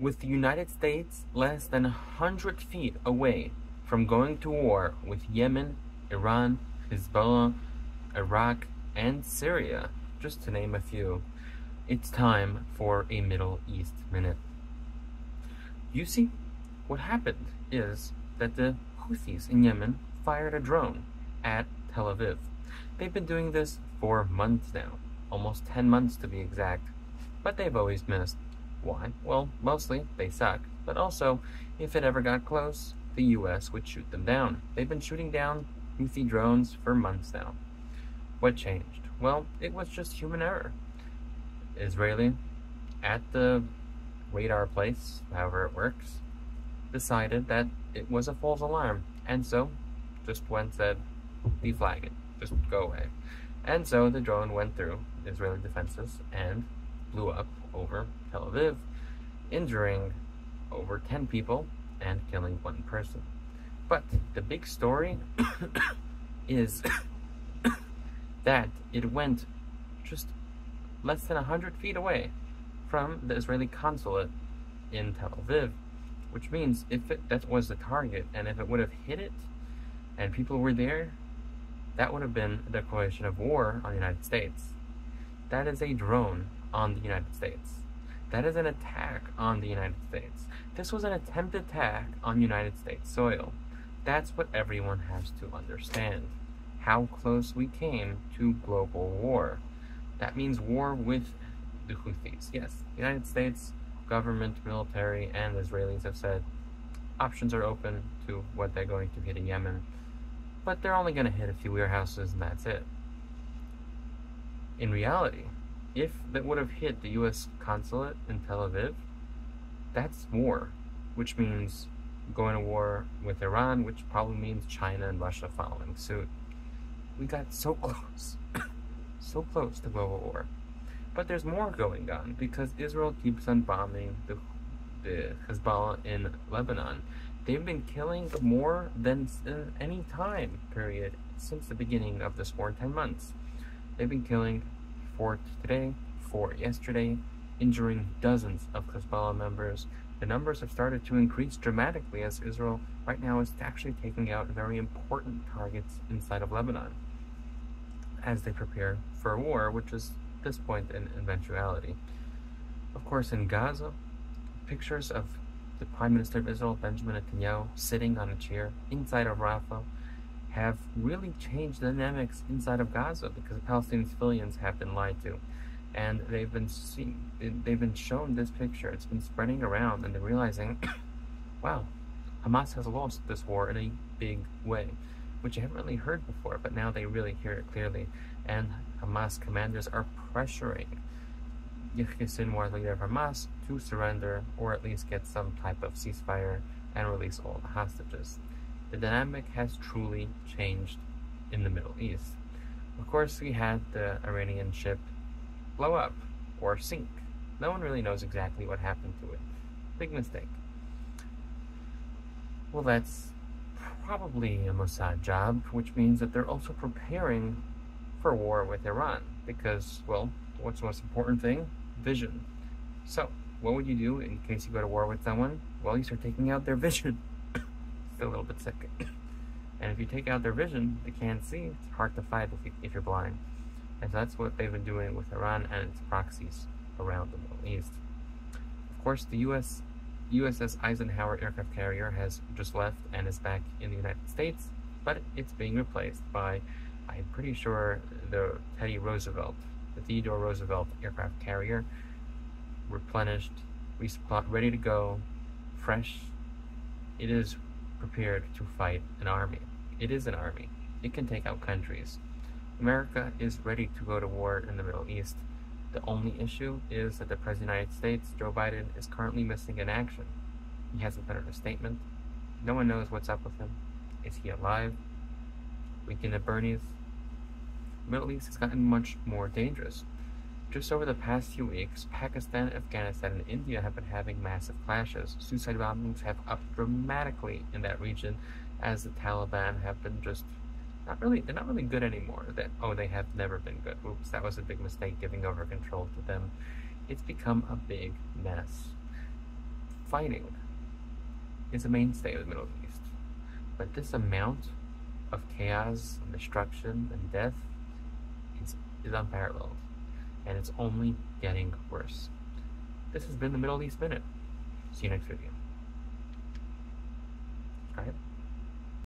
with the United States less than 100 feet away from going to war with Yemen, Iran, Hezbollah, Iraq, and Syria, just to name a few, it's time for a Middle East Minute. You see, what happened is that the Houthis in Yemen fired a drone at Tel Aviv. They've been doing this for months now, almost 10 months to be exact, but they've always missed. Why? Well, mostly they suck, but also, if it ever got close, the US would shoot them down. They've been shooting down Houthi drones for months now. What changed? Well, it was just human error. Israeli, at the radar place, however it works, decided that it was a false alarm, and so just went said, deflag it, just go away. And so the drone went through Israeli defenses and blew up over Tel Aviv, injuring over 10 people and killing one person. But the big story is that it went just less than 100 feet away from the Israeli consulate in Tel Aviv, which means if it, that was the target, and if it would have hit it, and people were there, that would have been a declaration of war on the United States. That is a drone on the United States. That is an attack on the United States. This was an attempted attack on United States soil. That's what everyone has to understand. How close we came to global war. That means war with the Houthis. Yes, the United States government, military, and Israelis have said options are open to what they're going to hit in Yemen, but they're only going to hit a few warehouses and that's it. In reality, if that would have hit the U.S. consulate in Tel Aviv, that's war, which means going to war with Iran, which probably means China and Russia following suit. We got so close, so close to global war. But there's more going on because Israel keeps on bombing the, the Hezbollah in Lebanon. They've been killing more than in uh, any time period since the beginning of this war in 10 months. They've been killing today, for yesterday, injuring dozens of Hezbollah members. The numbers have started to increase dramatically as Israel right now is actually taking out very important targets inside of Lebanon as they prepare for war, which is at this point an eventuality. Of course, in Gaza, pictures of the Prime Minister of Israel, Benjamin Netanyahu, sitting on a chair inside of Rafah have really changed the dynamics inside of Gaza because Palestinian civilians have been lied to. And they've been seen, they've been shown this picture. It's been spreading around, and they're realizing, wow, Hamas has lost this war in a big way, which I haven't really heard before, but now they really hear it clearly. And Hamas commanders are pressuring Yahya Sinwar, leader of Hamas, to surrender or at least get some type of ceasefire and release all the hostages the dynamic has truly changed in the Middle East. Of course, we had the Iranian ship blow up or sink. No one really knows exactly what happened to it. Big mistake. Well, that's probably a Mossad job, which means that they're also preparing for war with Iran. Because, well, what's the most important thing? Vision. So, what would you do in case you go to war with someone? Well, you start taking out their vision a little bit sick. and if you take out their vision, they can't see, it's hard to fight if, you, if you're blind. And so that's what they've been doing with Iran and its proxies around the Middle East. Of course, the US USS Eisenhower aircraft carrier has just left and is back in the United States, but it's being replaced by, I'm pretty sure, the Teddy Roosevelt, the Theodore Roosevelt aircraft carrier, replenished, ready to go, fresh. It is prepared to fight an army. It is an army. It can take out countries. America is ready to go to war in the Middle East. The only issue is that the President of the United States, Joe Biden, is currently missing in action. He hasn't put out a statement. No one knows what's up with him. Is he alive? Weekend at Bernie's? The Middle East has gotten much more dangerous. Just over the past few weeks, Pakistan, Afghanistan, and India have been having massive clashes. Suicide bombings have upped dramatically in that region as the Taliban have been just not really they're not really good anymore. That oh they have never been good. Oops, that was a big mistake giving over control to them. It's become a big mess. fighting is a mainstay of the Middle East. But this amount of chaos and destruction and death is, is unparalleled. And it's only getting worse. This has been the Middle East Minute. See you next video. Subscribe.